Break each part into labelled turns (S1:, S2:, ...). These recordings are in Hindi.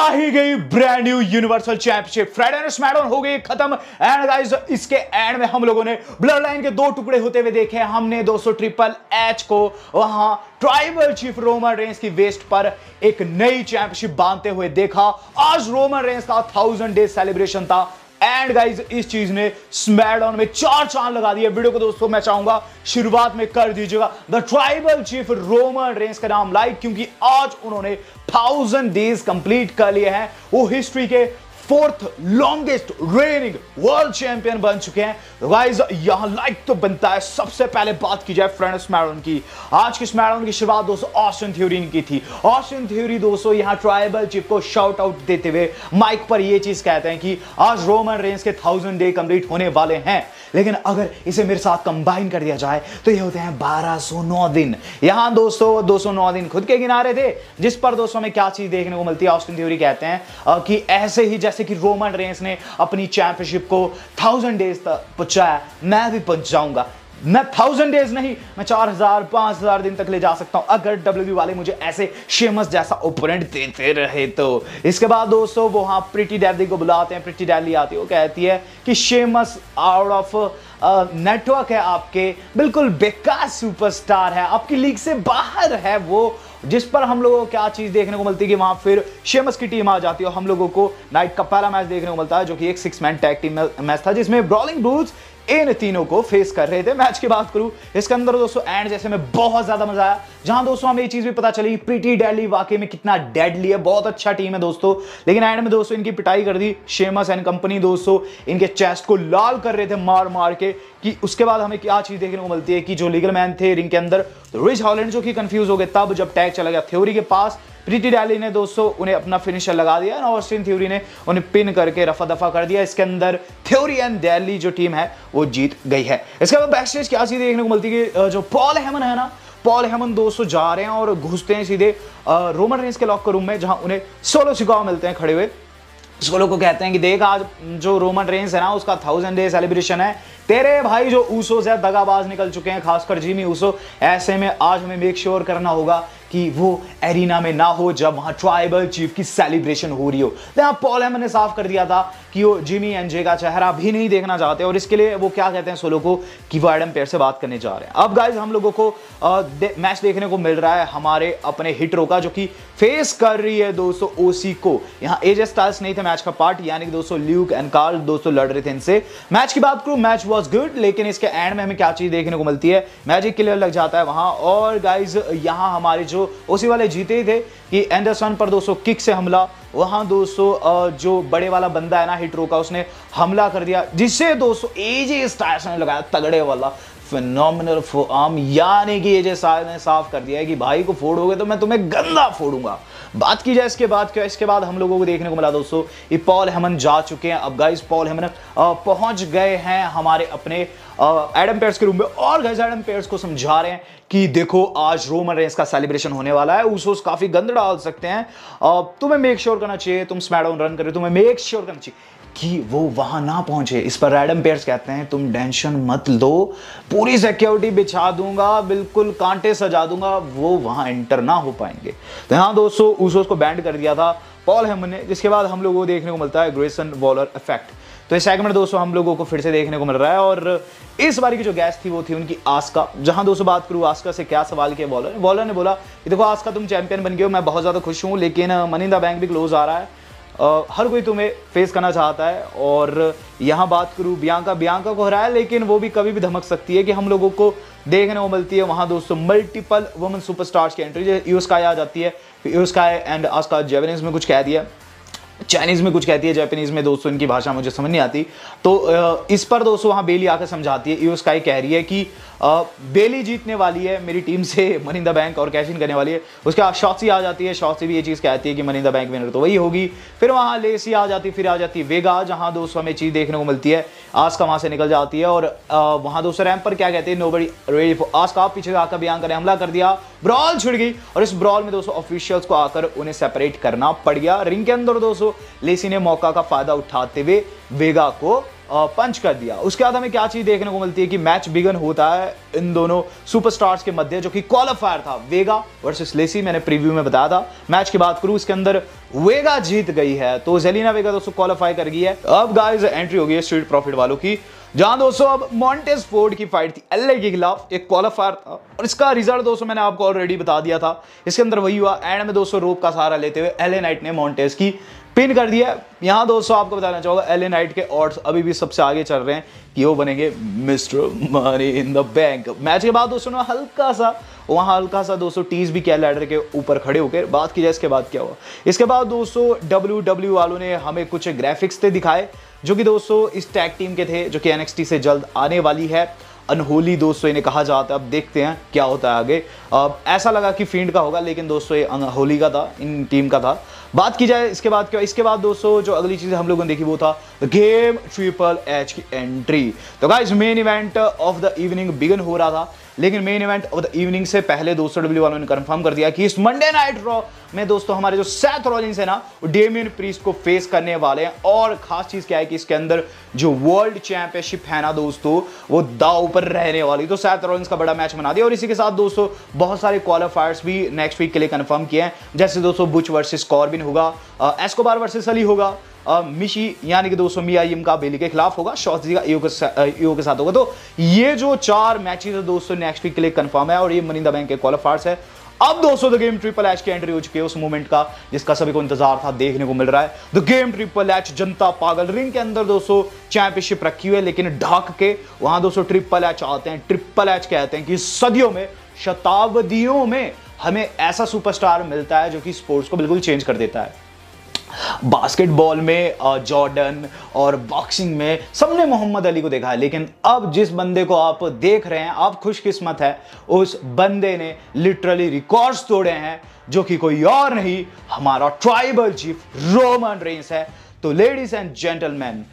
S1: आ ही गई brand new universal championship Friday SmackDown हो गई, खत्म। एंड गाइस इसके एंड में हम लोगों ने ब्लड लाइन के दो टुकड़े होते हुए देखे। हमने दोस्तों ट्रिपल एच को, वहाँ ट्राइबल चीफ रोमन रेंस की वेस्ट पर एक नई चैंपियनशिप बांधते हुए देखा। आज रोमन रेंस का थाउज़ेंड डे सेलिब्रेशन था। एंड गाइज़ इस चीज़ ने स्मैड में चार चाँद लगा दिया वीडियो को दोस्तों, मैं चाहूँगा शुरुआत में कर दीजिएगा। The tribal chief Roman Reigns का नाम लाइक क्योंकि आज उन्होंने थाउज़ेंड डेज़ कंप्लीट कर लिए हैं। वो हिस्ट्री के fourth longest reigning world champion बन चुके हैं। गाइस यहाँ लाइक तो बनता है। सबसे पहले बात की जाए फ्रेंड्स मैरोन की। आज की मैरोन की शुरुआत दोस्तों? ऑस्टिन थ्योरी की थी। ऑस्टिन थ्योरी दोस्तों, यहाँ ट्राइबल चिप को शाउट आउट देते हुए माइक पर यह चीज़ कहते हैं कि आज रोमन रेंज के थाउज़ेंड डे कंप्लीट होने वाले हैं। लेकिन अगर इसे मेरे साथ कंबाइन कर दिया जाए तो ये होते हैं 1209 दिन। यहाँ दोस्तों 209 दिन खुद के किनारे थे, जिस पर दोस्तों में क्या चीज़ देखने को मिलती है ऑस्टिन थ्योरी कहते हैं कि ऐसे ही जैसे कि रोमन रेंस ने अपनी चैंपियनशिप को थाउज़ेंड डेज़ तक पहुँचाया, मैं भी पहुँच जाऊँगा। मैं थाउज़ेंड डेज़ नहीं, मैं चार हज़ार, पाँच हज़ार दिन तक ले जा सकता हूँ। अगर डब्ल्यू वाले मुझे ऐसे शेमस जैसा ओपोनेंट देते रहे तो। इसके बाद दोस्तों, वो हाँ प्रिटी डैली को बुलाते हैं प्रिटी डैली आती है, वो कहती है कि शेमस आउट ऑफ़ नेटवर्क है आपके। बिल्कुल बेकार सुपरस्टार है, आपकी लीग से बाहर है वो, जिस पर हम लोगों को क्या चीज़ देखने को मिलती है कि वहाँ फिर शेमस की टीम आ जाती है और हम लोगों को नाइट का पहला मैच देखने को मिलता है, जो कि एक six man tag team match था, जिसमें ब्रॉलिंग ब्रूज इन तीनों को फेस कर रहे थे। मैच की बात करूँ, इसके अंदर दोस्तों एंड जैसे में बहुत ज़्यादा मज़ा आया, जहाँ दोस्तों हमें ये चीज़ भी पता चली प्रीटी डेली वाकई में कितना डेडली है, बहुत अच्छा टीम है दोस्तों। लेकिन एंड में दोस्तों, इनकी पिटाई कर दी शेमस एंड कंपनी दोस्तों, इनके चेस्ट को लाल कर रहे थे मार मार के, कि उसके बाद हमें क्या चीज़ देखने को मिलती है कि जो लीगल मैन थे रिंग के अंदर तो हॉलैंड जो कि कंफ्यूज हो गए, तब जब टैग चला गया थ्योरी के पास प्रीति डैली ने दोस्तों उन्हें अपना फिनिशर लगा दिया और ऑस्टिन थ्योरी ने उन्हें पिन करके रफा दफ़ा कर दिया। इसके अंदर थ्योरी एंड दिल्ली जो टीम है, वो जीत गई है। इसके बाद बैक स्टेज क्या चीज़ देखने को मिलती है जो पॉल हेमन है ना पॉल हेमन दोस्तों जा रहे हैं और घुसते हैं सीधे रोमन रेंस के लॉकर रूम में, जहाँ उन्हें सोलो सिकाव मिलते हैं खड़े हुए। सोलो को कहते हैं कि देख आज जो रोमन रेंस है ना, उसका थाउज़ेंड डे सेलिब्रेशन है। तेरे भाई जो ऊसो से दगाबाज निकल चुके हैं खासकर जिमी ऊसो ऐसे में आज हमें मेक श्योर करना होगा कि वो एरिना में ना हो जब वहाँ ट्राइबल चीफ की सेलिब्रेशन हो रही हो। तो पॉल हेमन ने साफ़ कर दिया था कि वो जिमी एनजे का चेहरा भी नहीं देखना चाहते और इसके लिए वो क्या कहते हैं सोलो को कि वो एडम पेयर से बात करने जा रहे हैं। अब गाइज़ हम लोगों को आ, दे, मैच देखने को मिल रहा है हमारे अपने हिटरो का जो कि फेस कर रही है दोस्तों ओसी को। यहाँ एजे स्टाइल्स नहीं थे मैच का पार्ट यानी कि दोस्तों ल्यूक एंड कार्ल दोस्तों लड़ रहे थे इनसे। मैच की बात करूँ मैच वॉज़ गुड लेकिन इसके एंड में हमें क्या चीज़ देखने को मिलती है? मैजिक क्लियर लग जाता है वहाँ। और गाइज़ यहाँ हमारे जो उसी वाले जीते ही थे कि एंडरसन पर दोस्तों किक से हमला। वहाँ दोस्तों जो बड़े वाला बंदा है ना हिटरो का, उसने हमला कर दिया, जिससे दोस्तों एजे स्टार्स ने लगाया तगड़े वाला। फिनोमिनल आर्म यानी कि एजे स्टाइल ने साफ़ कर दिया है कि भाई को फोड़ोगे तो मैं तुम्हें गंदा फोड़ूँगा। बात की जाए इसके बाद, क्या इसके बाद हम लोगों को देखने को मिला दोस्तों, ये पॉल हेमन जा चुके हैं। अब गाइस पॉल हेमन पहुँच गए हैं हमारे अपने एडम पेयर्स के रूम में। और गाइस एडम पेयर्स को समझा रहे हैं कि देखो, आज रोमन रेंस का सेलिब्रेशन होने वाला है। उस काफ़ी गंद डाल सकते हैं। तुम्हें मेक श्योर करना चाहिए, तुम स्मैडाउन रन करे तुम्हें मेक श्योर करना चाहिए। कि वो वहाँ ना पहुँचे। इस पर रैडम पेयर्स कहते हैं, तुम टेंशन मत लो, पूरी सिक्योरिटी बिछा दूँगा, बिल्कुल कांटे सजा दूँगा, वो वहाँ एंटर ना हो पाएँगे। तो यहाँ दोस्तों, उस को बैंड कर दिया था पॉल हेमन ने, जिसके बाद हम लोगों को देखने को मिलता है ग्रेसन वॉलर इफ़ेक्ट तो ये सेगमेंट दोस्तों, हम लोगों को फिर से देखने को मिल रहा है और इस बारी की जो गैस थी, वो थी उनकी आस्का। जहाँ दोस्तों बात करूँ आस्का से क्या सवाल किया बॉलर बॉलर ने बोला कि देखो आस्का, तुम चैंपियन बन गए हो, मैं बहुत ज़्यादा खुश हूँ, लेकिन मनिंदा बैंक भी क्लोज आ रहा है। हर कोई तुम्हें फेस करना चाहता है और यहाँ बात करूँ, बियांका बियांका को हराया, लेकिन वो भी कभी भी धमक सकती है कि हम लोगों को देखने को मिलती है। वहाँ दोस्तों मल्टीपल वुमेन सुपरस्टार्स की एंट्री यूस्काई आ जाती है। यूस्काई एंड आस्का जेवनिस में कुछ कह दिया। चाइनीज़ में कुछ कहती है जापानीज़ में दोस्तों, इनकी भाषा मुझे समझ नहीं आती। तो इस पर दोस्तों वहाँ बेली आकर समझाती है। यूस्काई कह रही है कि बेली जीतने वाली है मेरी टीम से मनिंदा बैंक और कैश इन करने वाली है। उसके बाद शॉसी आ जाती है। शॉसी भी ये चीज़ कहती है कि मनी द बैंक विनर तो वही होगी। फिर वहाँ लेसी आ जाती, फिर आ जाती वेगा, जहाँ दोस्तों हमें चीज़ देखने को मिलती है। आस्का वहाँ से निकल जाती है और वहाँ दोस्तों रैम पर क्या कहते हैं नो बड़ी रेडी आस्का पीछे आकर बयान कर हमला कर दिया। ब्रॉल छिड़ गई और इस ब्रॉल में दोस्तों ऑफिशियल्स को आकर उन्हें सेपरेट करना पड़ गया। रिंग के अंदर दोस्तों लेसी ने मौका का फ़ायदा उठाते हुए वेगा को पंच कर दिया। उसके बाद हमें क्या चीज़ देखने को मिलती है कि मैच बिगन होता है इन दोनों सुपरस्टार्स के मध्य, जो कि क्वालिफायर था वेगा वर्सेस लेसी मैंने प्रीव्यू में बताया था। मैच की बात करूँ इसके अंदर वेगा जीत गई है तो जेलिना वेगा दोस्तों क्वालिफाई कर गई है। अब गाइस एंट्री हो गई है स्ट्रीट प्रॉफिट वालों की। जहाँ दोस्तों अब मॉन्टेस फोर्ड की फाइट थी एल के खिलाफ एक क्वालिफायर था। और इसका रिज़ल्ट दोस्तों मैंने आपको ऑलरेडी बता दिया था। इसके अंदर वही हुआ एंड में दोस्तों रोप का सहारा लेते हुए एल नाइट ने मॉन्टेस की पिन कर दिया। यहाँ दोस्तों आपको बताना चाहूँगा एल नाइट के ऑर्ड्स अभी भी सबसे आगे चल रहे हैं कि वो बनेंगे mister money in the bank match के बाद दोस्तों ना हल्का सा वहाँ हल्का सा दोस्तों टीज भी किया लैडर के ऊपर खड़े होकर। बात की जाए इसके बाद क्या हुआ। इसके बाद दोस्तों डब्ल्यू डब्ल्यू वालों ने हमें कुछ ग्राफिक्स थे दिखाए, जो कि दोस्तों इस टैग टीम के थे, जो कि एनएक्सटी से जल्द आने वाली है। अनहोली दोस्तों इन्हें कहा जाता है। अब देखते हैं क्या होता है आगे। अब ऐसा लगा कि फ़ील्ड का होगा, लेकिन दोस्तों ये अनहोली का था, इन टीम का था। बात की जाए इसके बाद क्या, इसके बाद दोस्तों जो अगली चीज़ हम लोगों ने देखी वो था गेम ट्रिपल एच की एंट्री तो guys main event of the evening begin हो रहा था, लेकिन main event of the evening से पहले दोस्तों डब्ल्यू वालों ने कंफर्म कर दिया कि इस मंडे नाइट ड्रॉ में दोस्तों हमारे जो सैथ रॉलिंस है ना, वो डेमियन प्रीस को फेस करने वाले हैं। और खास चीज़ क्या है कि इसके अंदर जो वर्ल्ड चैंपियनशिप है ना दोस्तों, वो दाव पर रहने वाली। तो सैथ रॉलिंस का बड़ा मैच बना दिया। और इसी के साथ दोस्तों, बहुत सारे क्वालिफायर्स भी नेक्स्ट वीक के लिए कंफर्म किए हैं। जैसे दोस्तों बुच वर्सेस कॉर्बिन होगा। एस्कोबार वर्सेस अली होगा। मिशी यानी कि दोस्तों मिया का बेली के खिलाफ होगा। शॉजी का ईओ के, साथ होगा। तो ये जो चार मैचेस है दोस्तों नेक्स्ट वीक के लिए कंफर्म है और ये मनी द बैंक के क्वालिफायर्स है। अब दोस्तों द गेम ट्रिपल एच की एंट्री हो चुकी है उस मोमेंट का जिसका सभी को इंतज़ार था देखने को मिल रहा है। द गेम ट्रिपल एच जनता पागल रिंग के अंदर दोस्तों चैंपियनशिप रखी हुई है लेकिन ढक के वहाँ दोस्तों ट्रिपल एच आते हैं। ट्रिपल एच कहते हैं कि सदियों में शताब्दियों में हमें ऐसा सुपरस्टार मिलता है जो कि स्पोर्ट्स को बिल्कुल चेंज कर देता है। बास्केटबॉल में जॉर्डन और बॉक्सिंग में सबने मोहम्मद अली को देखा है, लेकिन अब जिस बंदे को आप देख रहे हैं, आप खुशकिस्मत है, उस बंदे ने लिटरली रिकॉर्ड्स तोड़े हैं, जो कि कोई और नहीं, हमारा ट्राइबल चीफ रोमन रेंस है। तो लेडीज़ एंड जेंटलमैन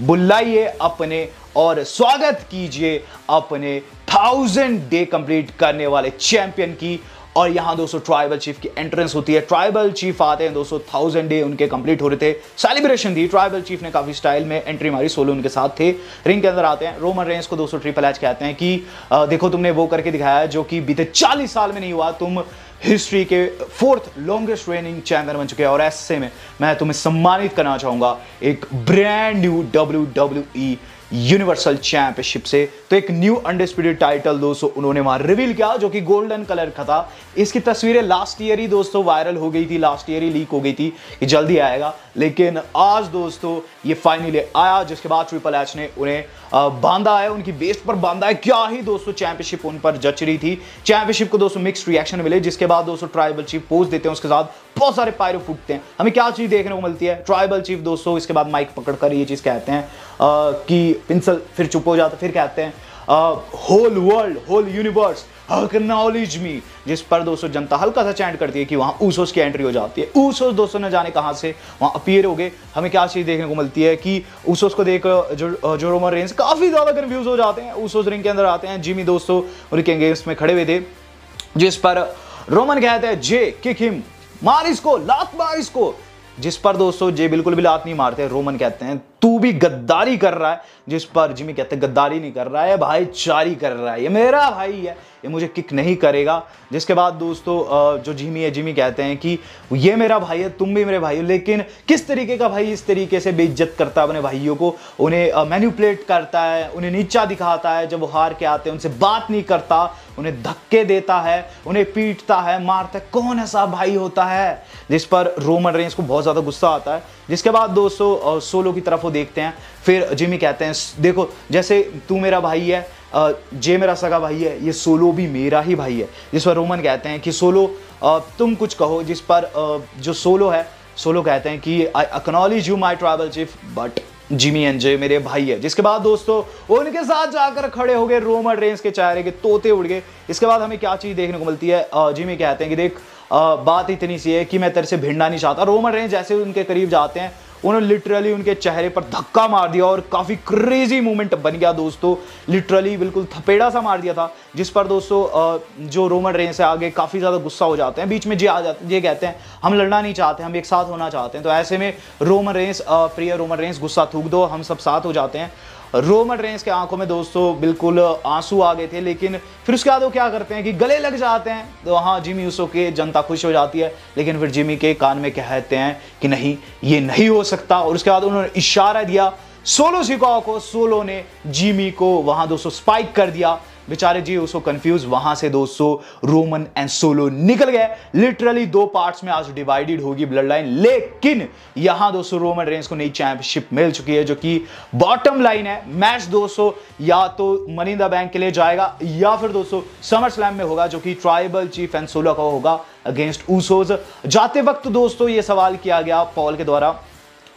S1: बुलाइए अपने और स्वागत कीजिए अपने थाउज़ेंड डे कंप्लीट करने वाले चैंपियन की और यहाँ दोस्तों ट्राइबल चीफ की एंट्रेंस होती है। ट्राइबल चीफ आते हैं दोस्तों थाउज़ेंड डे उनके कंप्लीट हो रहे थे। सेलिब्रेशन थी ट्राइबल चीफ ने काफ़ी स्टाइल में एंट्री मारी सोलो उनके साथ थे। रिंग के अंदर आते हैं। रोमन रेंज को दोस्तों ट्रिपल एच कहते हैं कि आ, देखो तुमने वो करके दिखाया जो कि बीते चालीस साल में नहीं हुआ। तुम हिस्ट्री के फोर्थ लॉन्गेस्ट रेनिंग चैंपियन बन चुके हैं। और ऐसे में मैं तुम्हें सम्मानित करना चाहूँगा। एक brand new W W universal championship से। तो एक न्यू अनडिस्प्यूटेड टाइटल दोस्तों उन्होंने वहाँ रिवील किया जो कि गोल्डन कलर का था। इसकी तस्वीरें लास्ट ईयर ही दोस्तों वायरल हो गई थी लास्ट ईयर ही लीक हो गई थी कि जल्दी आएगा। लेकिन आज दोस्तों ये फाइनली आया, जिसके बाद ट्रिपल एच ने उन्हें बांधा है, उनकी बेस्ट पर बांधा है। क्या ही दोस्तों चैंपियनशिप उन पर जच रही थी। चैंपियनशिप को दोस्तों मिक्स रिएक्शन मिले, जिसके बाद दोस्तों ट्राइबल चीफ पोस्ट देते हैं, उसके साथ बहुत सारे पायरो फूटते हैं। हमें क्या चीज़ देखने को मिलती है? ट्राइबल चीफ दोस्तों, इसके बाद माइक पकड़कर ये चीज़ कहते हैं कि पिंसल फिर चुप हो जाता फिर कहते हैं whole world whole universe acknowledge me जिस पर दोस्तों जनता हल्का सा चैंट करती है कि वहाँ ऊसोस की एंट्री हो जाती है ऊसोस दोस्तों ने जाने कहाँ से वहाँ अपियर हो गए हमें क्या चीज़ देखने को मिलती है कि ऊसोस को देख जो जो रोमन रेंज काफ़ी ज़्यादा कंफ्यूज हो जाते हैं ऊसोस रिंग के अंदर आते हैं जिमी दोस्तों उनके गेम्स में खड़े हुए थे जिस पर रोमन कहते हैं जे किक हिम मार इसको लात मार इसको जिस पर दोस्तों जे बिल्कुल भी लात नहीं मारते रोमन कहते हैं तू भी गद्दारी कर रहा है, जिस पर जिमी कहते हैं गद्दारी नहीं कर रहा है भाई चारी कर रहा है। ये मेरा भाई है, ये मुझे किक नहीं करेगा। जिसके बाद दोस्तों जो जिमी है, जिमी कहते हैं कि ये मेरा भाई है, तुम भी मेरे भाई हो, लेकिन किस तरीके का भाई इस तरीके से बेइज्जत करता है अपने भाइयों को? उन्हें मैन्यूपलेट करता है, उन्हें नीचा दिखाता है, जब वो हार के आते हैं, उनसे बात नहीं करता, उन्हें धक्के देता है, उन्हें पीटता है, मारता है। कौन ऐसा भाई होता है? जिस पर रोमन रेंज को बहुत ज़्यादा गुस्सा आता है। जिसके बाद दोस्तों सोलो की तरफ़ देखते हैं। फिर जिमी कहते हैं, देखो, जैसे तू मेरा भाई है जे मेरा सगा भाई है, ये सोलो भी मेरा ही भाई है। जिस पर रोमन कहते हैं कि, सोलो तुम कुछ कहो। जिस पर जो सोलो है, सोलो कहते हैं कि I acknowledge you my tribal chief but Jimmy and Jey मेरे भाई है। जिसके बाद दोस्तों, उनके साथ जाकर खड़े हो गए रोमन रेंस के चेहरे के तोते उड़ गए। इसके बाद हमें क्या चीज़ देखने को मिलती है? जिमी कहते हैं कि, देख बात इतनी सी है कि मैं तेरे से भिड़ना नहीं चाहता। रोमन रेंज जैसे उनके करीब जाते हैं उन्होंने लिटरली उनके चेहरे पर धक्का मार दिया और काफ़ी क्रेजी मूवमेंट बन गया दोस्तों। लिटरली बिल्कुल थपेड़ा सा मार दिया था, जिस पर दोस्तों जो रोमन रेंस है आगे काफ़ी ज़्यादा गुस्सा हो जाते हैं। बीच में जे आ जाते, ये कहते हैं, हम लड़ना नहीं चाहते, हम एक साथ होना चाहते हैं। तो ऐसे में रोमन रेंस प्रिय रोमन रेंस गुस्सा थूक दो, हम सब साथ हो जाते हैं। रोमन रेंस के आँखों में दोस्तों बिल्कुल आँसू आ गए थे, लेकिन फिर उसके बाद वो क्या करते हैं कि गले लग जाते हैं। तो हाँ जिमी उसो के जनता खुश हो जाती है, लेकिन फिर जिमी के कान में कहते हैं कि नहीं, ये नहीं हो सकता। और उसके बाद उन्होंने इशारा दिया, सोलो सिकाओ को, सोलो ने जिमी को वहाँ दोस्तों स्पाइक कर दिया। बेचारे जी, उसको कंफ्यूज वहाँ से दोस्तों रोमन एंड सोलो निकल गए। लिटरली दो पार्ट्स में आज डिवाइडेड होगी ब्लड लाइन लेकिन यहाँ दोस्तों रोमन रेंस को नई चैंपियनशिप मिल चुकी है, जो कि बॉटम लाइन है। मैच दोस्तों, या तो मनी द बैंक के लिए जाएगा, या फिर दोस्तों समर स्लैम में होगा, जो कि ट्राइबल चीफ एंड सोलो का होगा अगेंस्ट ऊसोज जाते वक्त दोस्तों ये सवाल किया गया पॉल के द्वारा।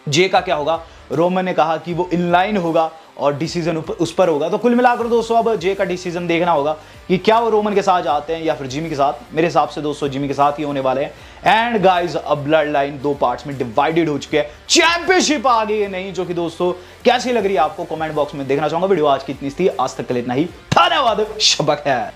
S1: जे का क्या होगा? रोमन ने कहा कि वो इनलाइन होगा। और डिसीज़न उस पर होगा। तो कुल मिलाकर दोस्तों, अब जे का डिसीज़न देखना होगा कि क्या वो रोमन के साथ जाते हैं या फिर जिमी के साथ। मेरे हिसाब से दोस्तों जिमी के साथ ही होने वाले हैं। एंड गाइस अब ब्लड लाइन दो पार्ट्स में डिवाइडेड हो चुके हैं। चैंपियनशिप आ गई है नहीं, जो कि दोस्तों, कैसी लग रही है आपको? कॉमेंट बॉक्स में देखना चाहूँगा। वीडियो आज की इतनी थी। आज तक के लिए इतना ही। धन्यवाद। शबक है।